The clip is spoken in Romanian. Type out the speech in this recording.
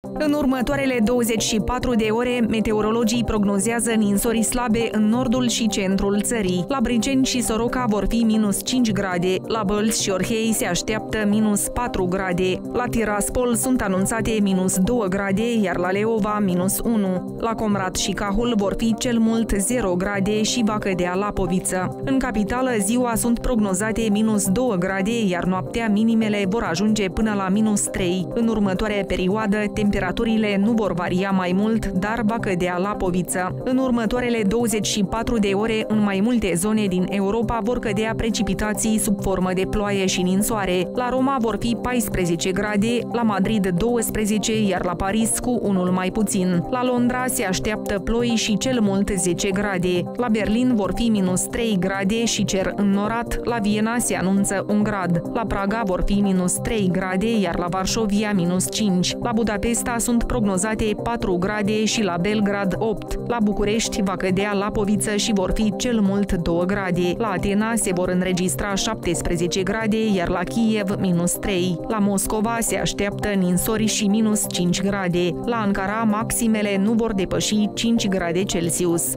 În următoarele 24 de ore, meteorologii prognozează ninsori slabe în nordul și centrul țării. La Briceni și Soroca vor fi minus 5 grade, la Bălți și Orhei se așteaptă minus 4 grade, la Tiraspol sunt anunțate minus 2 grade, iar la Leova minus 1. La Comrat și Cahul vor fi cel mult 0 grade și va cădea Lapoviță. În capitală, ziua sunt prognozate minus 2 grade, iar noaptea minimele vor ajunge până la minus 3. În următoarea perioadă, temperatura temperaturile nu vor varia mai mult, dar va cădea la poviță. În următoarele 24 de ore, în mai multe zone din Europa vor cădea precipitații sub formă de ploaie și ninsoare. La Roma vor fi 14 grade, la Madrid 12, iar la Paris cu unul mai puțin. La Londra se așteaptă ploi și cel mult 10 grade. La Berlin vor fi minus 3 grade și cer înnorat. La Viena se anunță un grad. La Praga vor fi minus 3 grade, iar la Varșovia minus 5. La Budapesta sunt prognozate 4 grade și la Belgrad 8. La București va cădea Lapoviță și vor fi cel mult 2 grade. La Atena se vor înregistra 17 grade, iar la Kiev minus 3. La Moscova se așteaptă ninsori și minus 5 grade. La Ankara maximele nu vor depăși 5 grade Celsius.